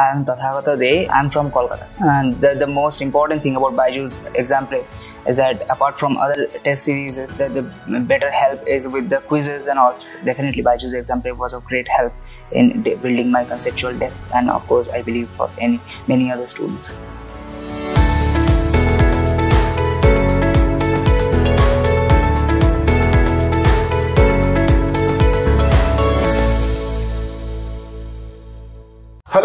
I'm Tathagata Dey. I'm from Kolkata. And the, the most important thing about Byju's exam prep is that apart from other test series, that the better help is with the quizzes and all. Definitely, Byju's exam prep was of great help in building my conceptual depth, and of course, I believe for any many other students.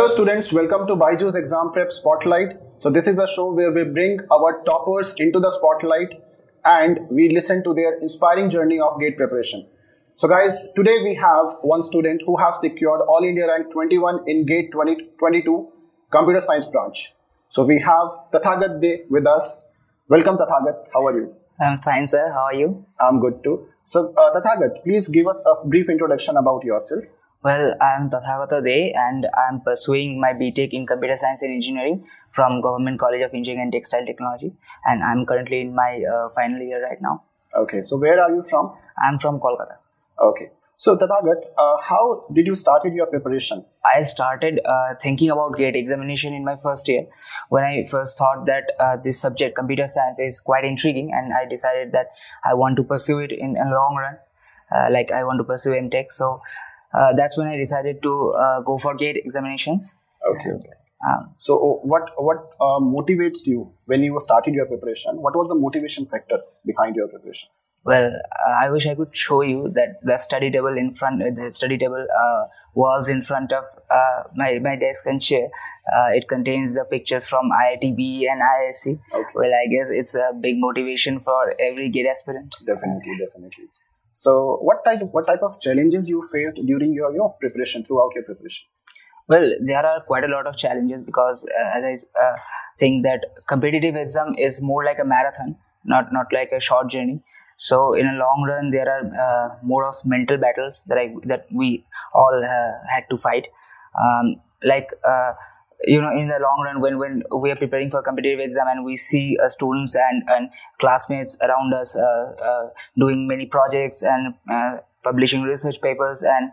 Hello students, welcome to Byju's Exam Prep Spotlight. So this is a show where we bring our toppers into the spotlight and we listen to their inspiring journey of gate preparation. So guys, today we have one student who have secured All India rank 21 in gate 2022 computer science branch. So we have Tathagat Dey with us. Welcome Tathagat, how are you? I'm fine, sir. How are you? I'm good too. So uh, Tathagat, please give us a brief introduction about yourself. Well, I'm Tathagata Dey and I'm pursuing my BTech in Computer Science and Engineering from Government College of Engineering and Textile Technology. And I'm currently in my uh, final year right now. Okay, so where are you from? I'm from Kolkata. Okay. So Tathagat, uh, how did you started your preparation? I started uh, thinking about GATE examination in my first year when I first thought that uh, this subject, computer science, is quite intriguing, and I decided that I want to pursue it in a long run. Uh, like I want to pursue MTech, so that's when I decided to uh, go for GATE examinations. Okay. Um, so what what uh, motivates you when you started your preparation? What was the motivation factor behind your preparation? Well, uh, I wish I could show you that the study table in front, the study table uh, walls in front of uh, my, my desk and chair. it contains the pictures from IITB and IISc. Okay. Well, I guess it's a big motivation for every GATE aspirant. Definitely, definitely. So, what type what type of challenges you faced during your your preparation throughout your preparation? Well, there are quite a lot of challenges because, uh, as I uh, think that competitive exam is more like a marathon, not not like a short journey. So, in a long run, there are uh, more of mental battles that I that we all uh, had to fight. Um, like uh, you know in the long run when when we are preparing for a competitive exam and we see uh, students and and classmates around us uh, uh, doing many projects and uh, publishing research papers and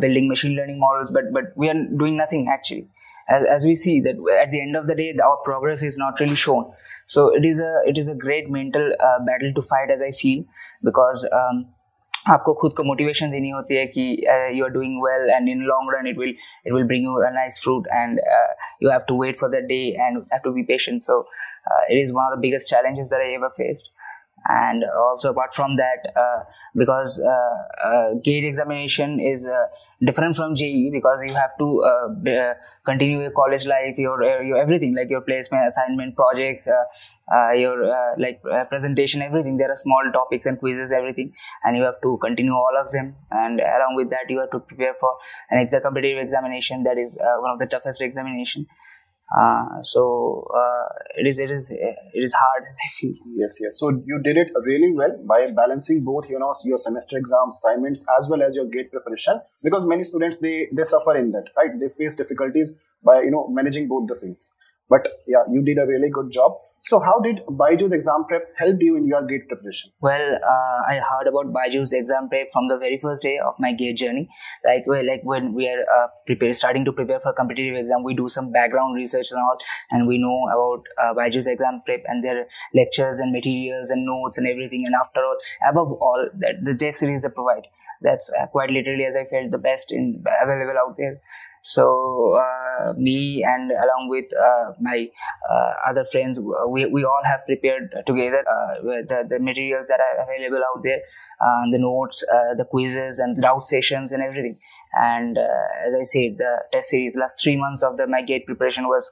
building machine learning models but but we are doing nothing actually. As, as we see that at the end of the day our progress is not really shown. So it is a it is a great mental battle to fight as i feel because um, आपको खुद को motivation देनी होती है कि you are doing well and in long run it will it will bring you a nice fruit and you have to wait for that day and have to be patient so it is one of the biggest challenges that I ever faced and also apart from that uh, because uh, uh, gate examination is different from JEE because you have to continue your college life your your everything like your placement assignment projects your uh, like uh, presentation everything. There are small topics and quizzes everything and you have to continue all of them. And along with that you have to prepare for an exam competitive examination that is uh, one of the toughest examination. Uh, so uh, it is it is it is hard i feel. Yes yes. So you did it really well by balancing both you know your semester exams assignments as well as your gate preparation because many students they they suffer in that right? They face difficulties by you know managing both the things. But yeah you did a really good job so, how did Byju's exam prep help you in your GATE preparation? Well, uh, I heard about Byju's exam prep from the very first day of my GATE journey. Like, well, like when we are uh, starting to prepare for competitive exam, we do some background research and all, and we know about uh, Byju's exam prep and their lectures and materials and notes and everything. And after all, above all, that the J series they provide, that's uh, quite literally, as I felt, the best in available out there. So uh, me and along with uh, my uh, other friends, we, we all have prepared together uh, the, the materials that are available out there, uh, the notes, uh, the quizzes and the doubt sessions and everything. And as I said, the test series last three months of the my gate preparation was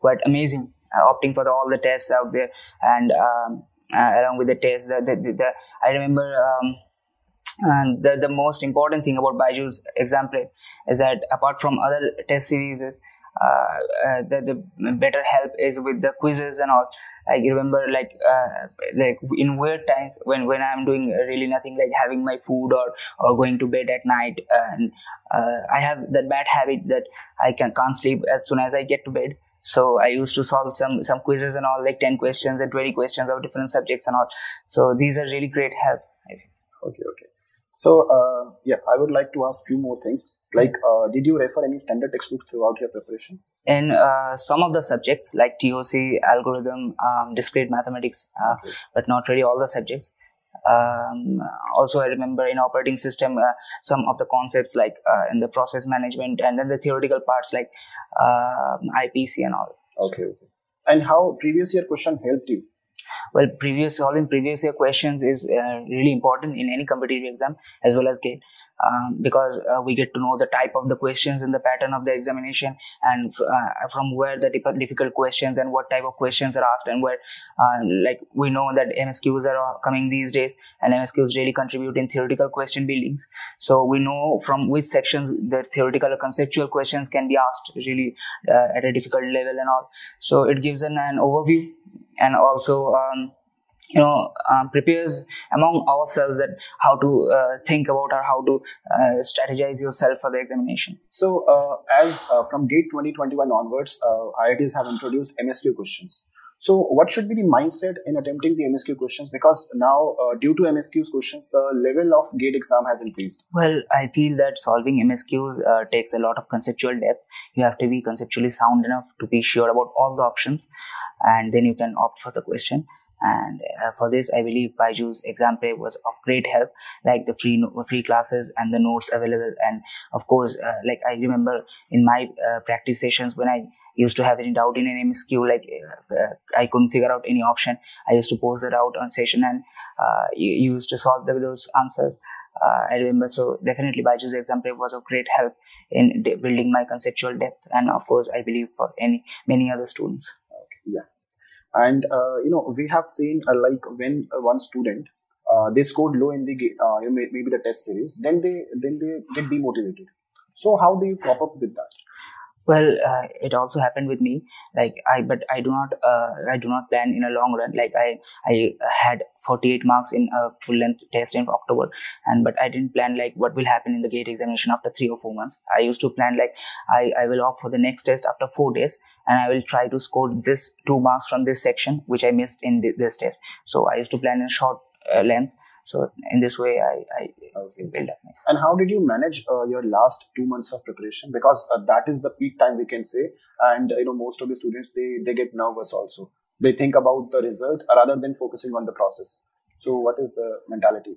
quite amazing. opting for the, all the tests out there and um, along with the tests, the, the, the I remember. Um, and the, the most important thing about Byju's exam prep is that apart from other test series, uh, uh, the, the better help is with the quizzes and all. I remember like uh, like in weird times when, when I'm doing really nothing like having my food or, or going to bed at night and uh, I have that bad habit that I can, can't sleep as soon as I get to bed. So I used to solve some some quizzes and all like 10 questions and 20 questions of different subjects and all. So these are really great help. Okay, okay. So uh, yeah, I would like to ask few more things. Like, uh, did you refer any standard textbooks throughout your preparation? In uh, some of the subjects like TOC, algorithm, um, discrete mathematics, uh, Okay. but not really all the subjects. Um, also, I remember in operating system uh, some of the concepts like uh, in the process management and then the theoretical parts like um IPC and all. Okay. okay. And how previous year question helped you? Well, previous solving previous year questions is uh, really important in any competitive exam as well as GATE. Um, because uh, we get to know the type of the questions and the pattern of the examination and uh, from where the difficult questions and what type of questions are asked and where uh, like we know that MSQs are coming these days and MSQs really contribute in theoretical question buildings so we know from which sections the theoretical or conceptual questions can be asked really uh, at a difficult level and all so it gives an, an overview and also um, you know um, prepares among ourselves that how to uh, think about or how to uh, strategize yourself for the examination So, uh, as uh, from GATE 2021 onwards, uh, IITs have introduced MSQ questions. So, what should be the mindset in attempting the MSQ questions? Because now, uh, due to msq's questions, the level of GATE exam has increased. well i feel that solving msqs uh, takes a lot of conceptual depth you have to be conceptually sound enough to be sure about all the options and then you can opt for the question and uh, for this i believe byju's exam was of great help like the free free classes and the notes available and of course uh, like i remember in my uh, practice sessions when i used to have any doubt in an msq like uh, uh, i couldn't figure out any option i used to post it out on session and uh, you, used to solve the, those answers I remember. So definitely Byju's exam was of great help in de- building my conceptual depth, and of course, I believe for any many other students. Yeah. And, uh, you know, we have seen uh, like when uh, one student, they scored low in the, maybe the test series, then they, then they get demotivated. So, how do you cope up with that? Well, uh, it also happened with me. Like I, but I do not, uh, I do not plan in a long run. Like I, I had 48 marks in a full length test in October, and but I didn't plan like what will happen in the gate examination after three or four months. I used to plan like I, I will opt for the next test after four days, and I will try to score this two marks from this section which I missed in thi- this test. So I used to plan in short uh. So in this way, I, I Okay. build up. my- And how did you manage uh, your last two months of preparation? Because uh, that is the peak time we can say, and you know most of the students they they get nervous also. They think about the result rather than focusing on the process. So, what is the mentality?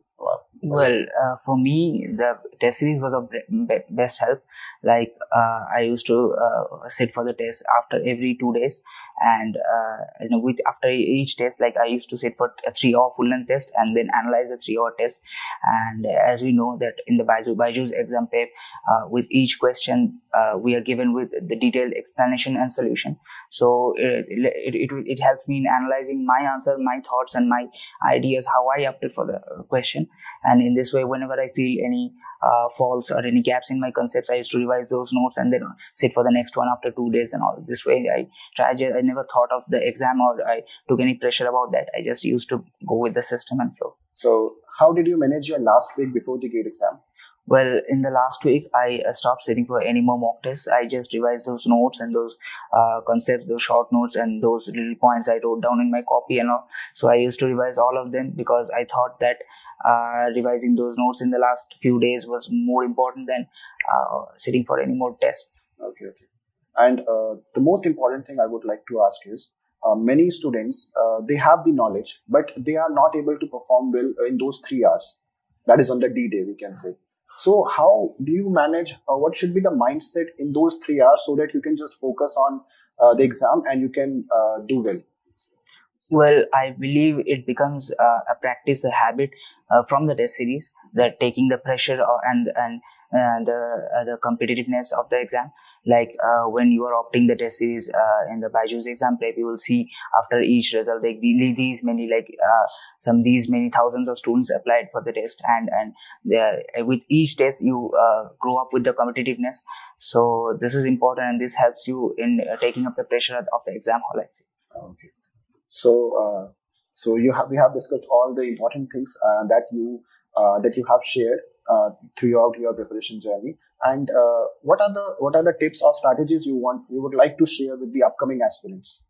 Well, uh, for me, the test series was of be- be- best help. Like uh, I used to uh, sit for the test after every two days, and uh, you know, with after each test, like I used to sit for a three-hour full-length test and then analyze the three-hour test. And as we know that in the Byju, Byju's exam prep, uh, with each question, uh, we are given with the detailed explanation and solution. So it, it, it, it helps me in analyzing my answer, my thoughts, and my ideas how I opted for the uh, question. And in this way, whenever I feel any uh, faults or any gaps in my concepts, I used to revise those notes and then sit for the next one after two days and all. This way, I try. I never thought of the exam or I took any pressure about that. I just used to go with the system and flow. So, how did you manage your last week before the gate exam? Well, in the last week, I uh, stopped sitting for any more mock tests. I just revised those notes and those uh, concepts, those short notes, and those little points I wrote down in my copy and all. So I used to revise all of them because I thought that uh, revising those notes in the last few days was more important than uh, sitting for any more tests. Okay, okay. And uh, the most important thing I would like to ask is uh, many students they have the knowledge, but they are not able to perform well in those three hours. That is on the D day, we can say. So, how do you manage? Uh, what should be the mindset in those three hours so that you can just focus on uh, the exam and you can uh, do well? Well, I believe it becomes uh, a practice, a habit uh, from the test series that taking the pressure or, and and uh, the uh, the competitiveness of the exam. Like uh, when you are opting the test series uh, in the Byju's exam prep, you will see after each result, like the- these many like uh, some these many thousands of students applied for the test, and and they- with each test you uh, grow up with the competitiveness. So this is important, and this helps you in uh, taking up the pressure of the exam hall. I feel. Okay. So, uh, so you have we have discussed all the important things uh, that you uh, that you have shared uh, throughout your preparation journey. And uh, what are the what are the tips or strategies you want you would like to share with the upcoming aspirants?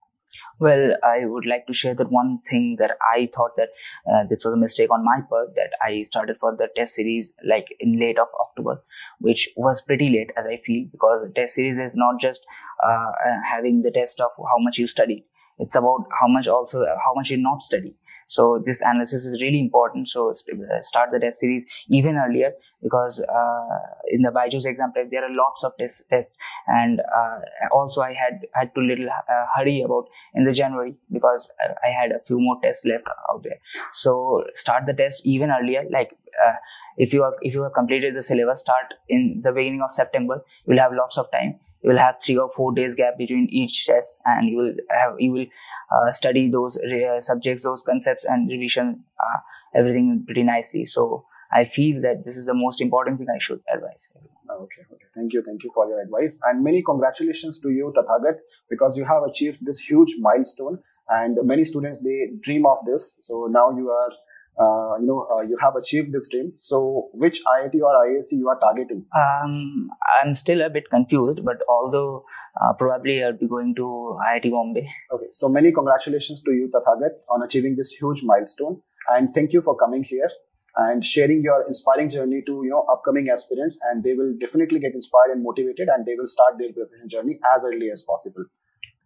Well, I would like to share that one thing that I thought that uh, this was a mistake on my part that I started for the test series like in late of October, which was pretty late as I feel because the test series is not just uh, having the test of how much you study. It's about how much also how much you not study. So this analysis is really important. So uh, start the test series even earlier because uh, in the Byju's exam prep, there are lots of tests, tests and uh, also I had had to little uh, hurry about in the January because I, had a few more tests left out there. So start the test even earlier. Like uh, if you are if you have completed the syllabus, start in the beginning of September. You will have lots of time you will have three or four days gap between each test and you will have you will uh, study those uh, subjects those concepts and revision uh, everything pretty nicely. So i feel that this is the most important thing i should advise. Okay okay. Thank you thank you for your advice. And many congratulations to you tathagat because you have achieved this huge milestone and many students they dream of this. So now you are uh, you know, uh, you have achieved this dream. So, which IIT or IISc you are targeting? Um, I'm still a bit confused, but although uh, probably I'll be going to IIT Bombay. Okay, so many congratulations to you, Tathagat, on achieving this huge milestone, and thank you for coming here and sharing your inspiring journey to you know upcoming aspirants, and they will definitely get inspired and motivated, and they will start their preparation journey as early as possible.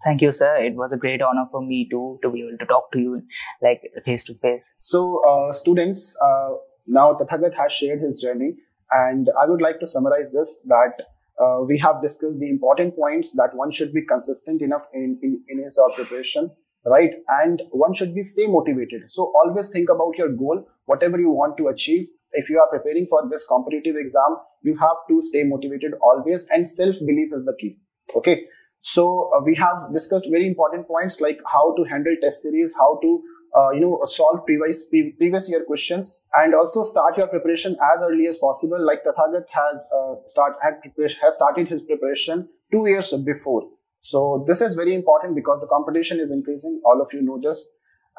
Thank you, sir. It was a great honor for me too to be able to talk to you like face to face. So, uh, students, uh, now Tathagat has shared his journey, and I would like to summarize this that uh, we have discussed the important points that one should be consistent enough in, in, in his or preparation, right? And one should be stay motivated. So always think about your goal, whatever you want to achieve. If you are preparing for this competitive exam, you have to stay motivated always, and self belief is the key. Okay. So uh, we have discussed very important points like how to handle test series, how to uh, you know solve previous previous year questions, and also start your preparation as early as possible. Like Tathagat has uh, start had has started his preparation two years before. So this is very important because the competition is increasing. All of you know this.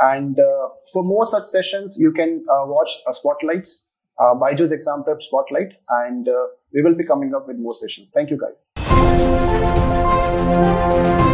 And uh, for more such sessions, you can uh, watch uh, Spotlights, uh, Byju's Exam Prep Spotlight, and uh, we will be coming up with more sessions. Thank you, guys. Música